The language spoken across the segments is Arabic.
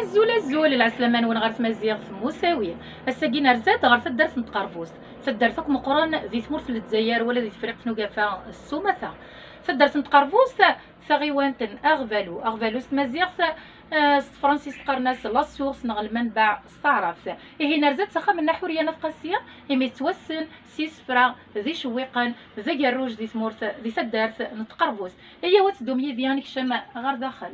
الزول الزول العسلامة نون غير تمازيغ مساوية الساقين رزاد غير فدار في متقربوس فدار فك مقرن ذي ثمور في الجزائر ولا ذي فريق في نوقافا السومثا فدار في متقربوس ثغيوانتن أغفالو. اغفالو تمازيغ فرانسيس قرناس لا سورس نغ المنبع ستعرف. إيه نرزات سخا من نحوريا نفقاسية. إمي توسن سيس فرا ذي شويقا ذي قروج ذي ثمورث ذي سدارث نتقربوس هي وات دومي ديانك شما غير داخل.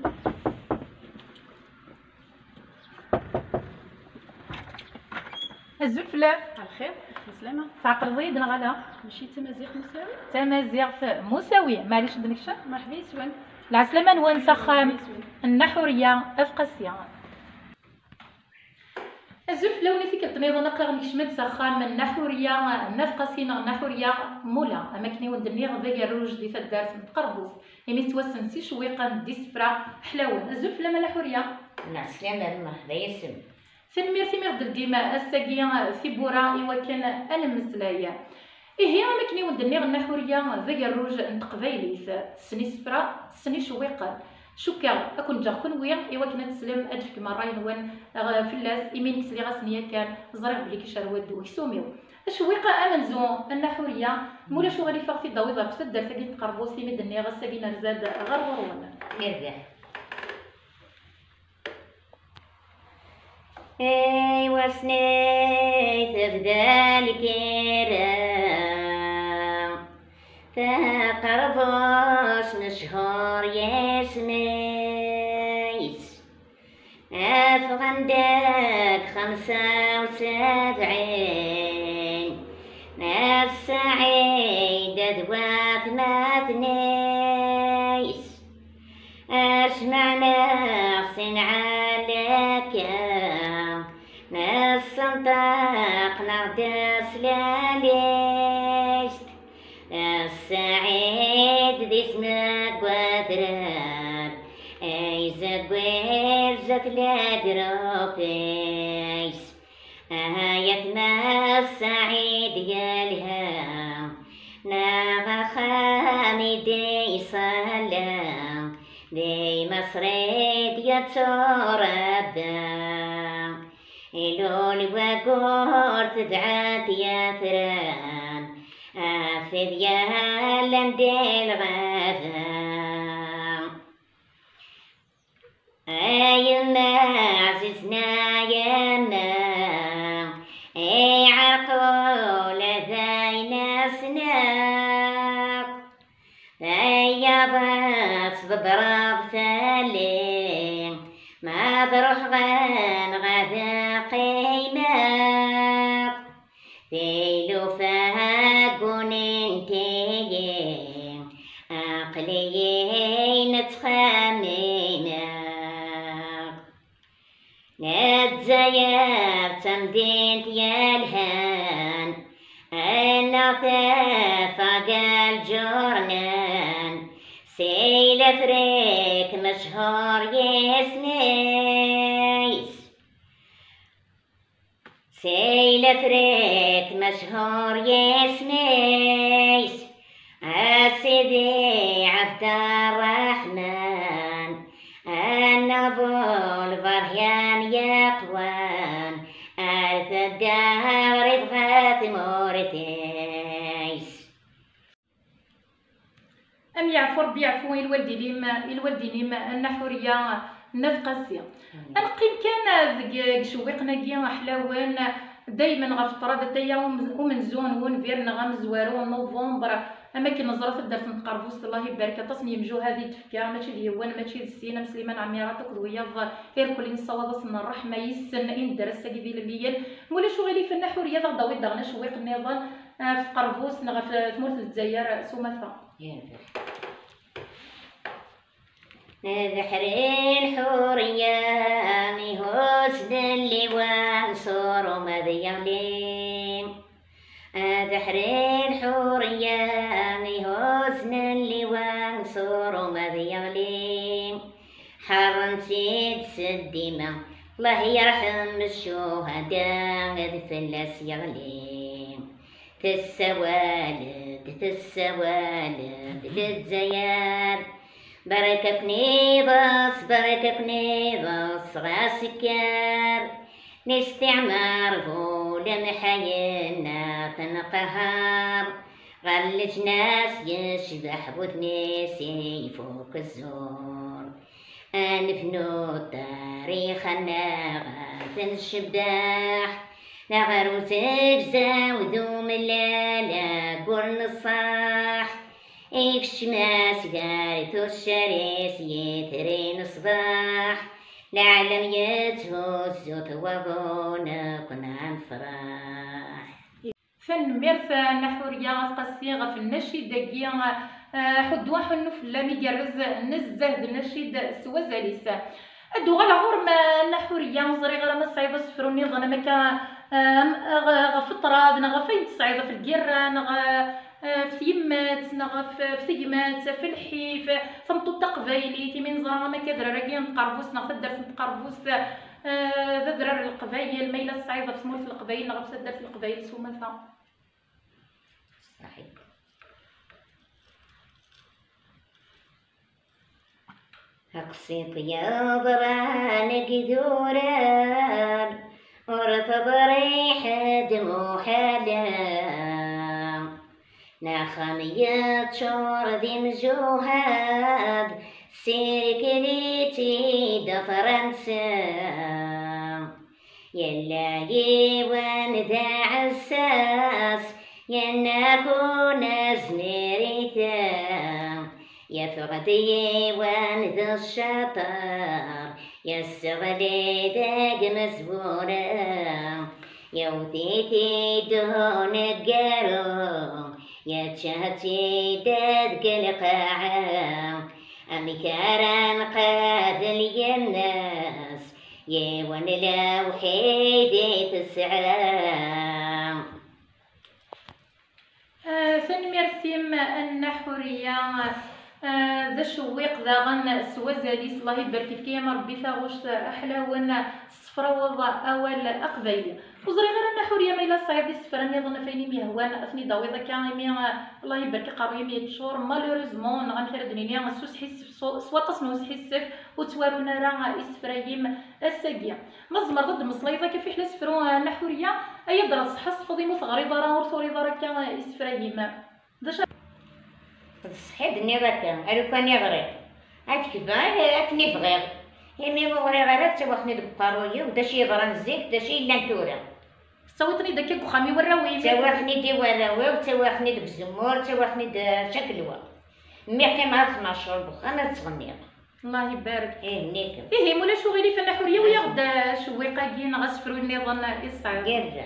الزلفلة الخير مسلمة تعقل ضيد نغلا ماشي تمازيغ مساوي؟ تمازيغ مساوية معليش دنكشا مرحبا يسوان العسلامة نوان سخام نسيك التنيض نقرأ نكشمد سخام النحورية نفقاسين النحورية مولا. كني دي فدارت يمي توسن سي شويقا دي سفرا حلاون الزلف لما نحورية العسلامة مرحبا يسم سنمير سيمير ديما الساقية سيبورا إوا كان المسلاية. إيه ما كني ود النيغ النحورية ذاك الروج نتقبايليس سني سفرا سني شويقا شكا أكون جا كون إيوا كنا تسلم أدفك مرة ينوان فلاس ايمين كسلي غاسنيا كان زرع بلي كشار ودو كسوميو شويقا أمنزو النحورية. مولا شو غادي فاغ في الضويضة في الدار ساكي تقربو سيمي دنيا غاساكي نرزاد غير غرون ايوا سنيت تبدا الكرام تقربوش نشهر يسميس افغندك خمسة وسبعين. ناس سعيدة دوات ما تنيس أسمع ناس ناس سنطاق نردس لاليست السعيد ذي سمك ودراب أي زقوير زك لدروبيس آيتنا السعيد يالها ناغا خامدي صلاة دي مصريد يتوربا إلول وقور تدعات يا ثران أفذ يا لندي الغابة أيما عززنا يما أي عقول ذي ناسنا ثيابات ضبرب ثالي عقلي نتخمينا نتزاير تمدين يالهان أنا فاق الجرنان سيل فريك مشهور يسنيس سيل فريك مشهور يسنيس أسيدي عبد الرحمن النبول فريان يقوان أرث الدهر بغات مورتيس أم يعفو ربي يعفو الوالدي ليما الوالدي ليما النحورية نفقاسية نقيم كان ذك شويقنا كيا حلاوان. دايما غفترة دتايا ومنزون ونفير نغام زوارو نوفمبر. أما نظرة في الدرس نتقربوس الله يبارك تصني يمجو هذه تفكا ماشي اليوان ماشي السينا مسلمان عميرات ويض غير كل صواب صن الرحمة يسن إن درس كيدي لبيا مولا شو غالي في النحورية ضغط ضوي دغنا شويق النظام في قربوس نغا في ثمورة الجزائر سومثا ذحرين حورية ميهوس دلي وانصر مذيغلين ذحرين حورية ميهوس دلي وانصر مذيغلين حرم سيد سديمة الله يرحم الشهداء ذفلس يغلين تسوالد تسوالد للزيار بركة نيضاس بركة نيضاس غاسكر نستعمر فول محينا تنقهر غلج ناس يشبح بوثنيسي فوق الزور أنفنو التاريخ غاثن الشباح نغرو تجزا وذوم اللالا قرن الصاح. إكش ماس قارتو الشريس يترين صباح العالم يتهز وتوضون قنعا فراح فن ميرثا نحوريا قصيغة في النشيد دقيا حدوا حنو في اللامي جرز نزه النشيد سوازاليسا أدو غلا غورم نحوريا مزري غلا ما صعيبة سفروني غنا مكا غفطرة نغا فين تصعيدة في الكيران في يمات نغا في ثيمات في الحيف صمتو تقبايلي تيمين زرا ما كدرا راكي نتقربوس نغا تدر في نتقربوس. ذا درار القبايل ميلة الصعيدة في سموت القبايل نغا في تدر في القبايل سومثا صحيح. أقسط يا ضران قدوران ورطب ريحة دموع لام نخميات شور ذي مجوهاد سير كليتي دفرنسا يلا يوان ذا عساس ينكون زميريتا يا فغدي وان ذا الشطر يا السغلي داق مزبورة يا وثيتي دون القارو يا تشهتي داد القاعة أمي كاران قاذل يا الناس يا وان لا وحيدي تسعى. ثاني مرسيم النحورية ذا شويق ذا غن سوازاليس الله يبارك فيك يا ربي ثاغوش احلاون صفروض أول اقبيل وزري غير النحوريه ما الا صعيب السفر نظن فيني مهوان أثني ضويضه كامي الله يبارك قروي مية شهور مالوريزمون كرا دنيا سوس حسف سوا تصنوس حسف وتوارونا راه اسفرايم الساقية مزمر ضد مصليضه كيف حلا سفرو النحوريه أي درس حس فضي مثغري ضرا ورثوري ضرا كا اسفرايم صحيح دني ذاك ألو كان يغري. أتكبا أكني فغير يمي مغري غير توخني دك بارويو ودا شي يضرا نزيك دا شي إلا نتورا صوتني داك كوخامي وراوي. تواخني دي وراوي وتواخني دك الزمور تواخني دا شكلوا مي حتى مع 12 بخانة تغني. الله يبارك. إيه نيك إيه مولا شو غيري فنا حورية ويا غدا شويقة كين غسفرو النظام الصعب قرجع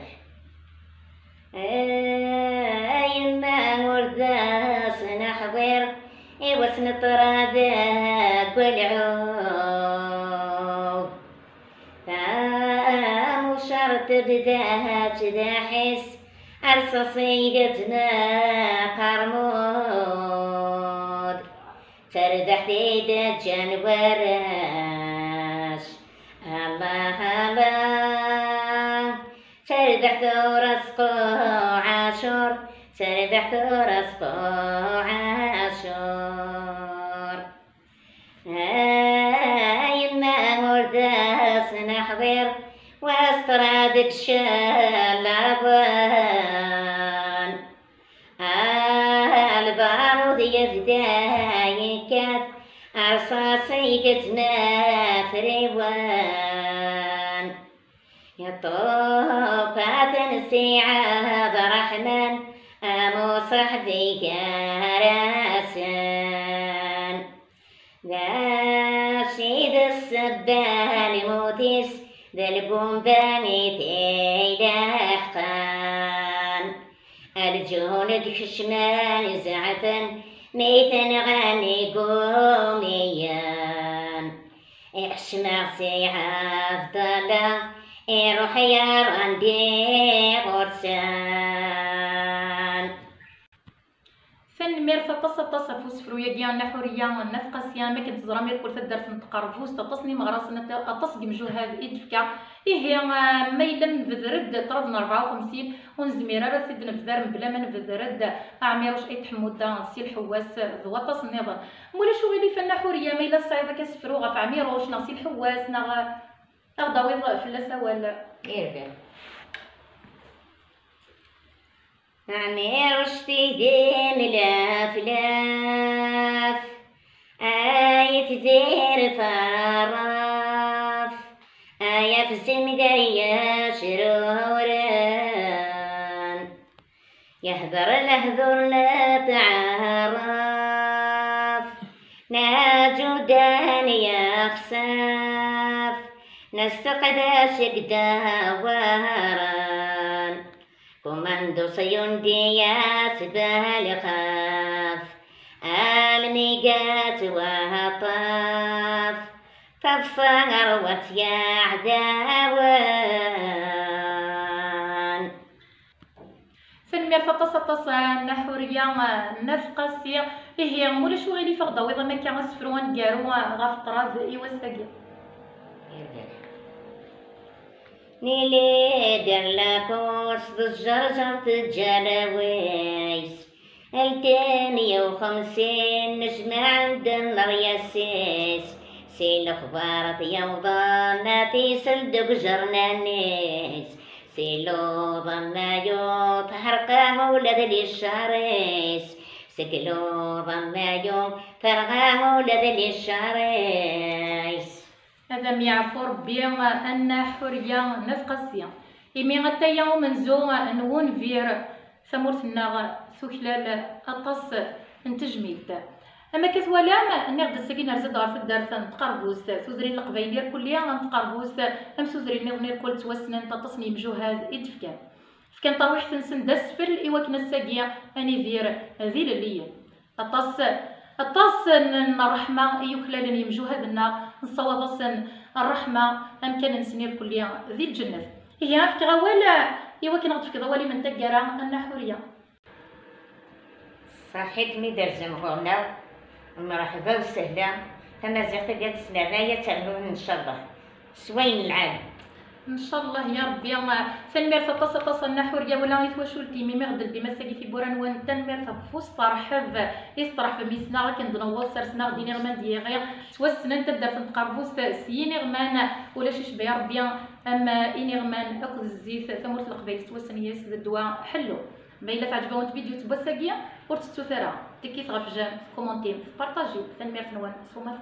أيما ورداس نحضر وسن طرادك والعود فام شرط بداها تداحس أرصى صيدتنا قرمود. تردح ديدة جنوراش الله الله. تردح رزق عاشور. تردح رزق عاشور مرداس نحضر واسترادك شالبان البارود يفدايكات أرصاصيكتنا فريوان. يطوفات سعاد رحمن أمو صحبي كراسان. السبان موتيس ذا البومباني تيدحقان الجون الكشمان زعفن ميتن غني قوميان احشمع سيعة ضلا روح يا راندي غرسان فنمير تطس تطس فوس فرويا نفقا سيا. ما كنت مير كل فدرت نتقرفوس تطسني مغراس تطس جمجو هذا إدفكا إيه ما إلا نبذرد طرد نربعة وخمسين. ونزمير راه سيد نبذر بلا ما نبذرد أعمير واش أي تحمودا سي الحواس ذواطس النظام مولا شو غيلي فنا حوريا ما إلا الصعيدة كسفرو غا عمير واش نغسي الحواس نغ أغداوي فلاسا ولا؟ يرجع عمير دين لاف لاف آية زير فراف آية في الزمدرية شروران يهدر الهذر لا تعرف ناجودان يا خساف نستقدى شقدا وهران. سبال خاف الميقات وهطاف. ففروت يا عداوان. فنمير فطس طس نحوريا نفقسي هي مولا شو غيلي فغدا وإذا ما كان سفروان كارو غاف طراز إيوا ساقي نيلي دير لاكوس بالجرجر تجراويس الثانية وخمسين نجمع عند النار ياسيس سي الأخبار يوضاناتي سلدق جرنانيس سي لوضنا تحرق مولد لي الشاريس سكلو ضمايو فرغا مولد لي الشاريس هذا ميعفو ربي أن حرية نفقسيا إمي غتا يوم نزو نون فير ثمورتنا ثكلال أطس نتجميت أما كثوالا أني غدا ساكين رزد غار في الدار تقربوس ثوذرين القبايلير كليا غنتقربوس أم ثوذرين نغنير كل توسنن تطسني مجوهاد إدفكان فكان طروح تنسن دسفل إوا كنا ساقيا أني ذير ذي لليا أطس الطاس الرحمة يخلال يمجو هذنا. نصوض الرحمة أم كان نسنير كل ذي الجنة. هي في غوالا إوا كي نغطف كذا من تقرا حورية. صحيت مي دار جمهورنا. مرحبا وسهلا تمازيغ ديال السنانية تعلمون إن شاء الله. سوين العالم. ان شاء الله يا ربي فنمير فطاسة طاسة نحور يا ولا يتواشو التيمي مغدل بما ساقي في بوران وان تنمير ففوس طرحب يسطرح في ميسنا كن دنوال سرسنا غديني غمان دي غير. توسنا أنت دار تنقربوس سيني غمان ولا شي شبه يا ربي؟ أما اني غمان أكل الزيت ثمرت القبيل. توسن ياس الدواء. حلو. ما إلا تعجبون فيديو تبوساكيا ورتستو ثرا تكيت غفجان. كومونتيم بارطاجيو تنمير فنوان سوما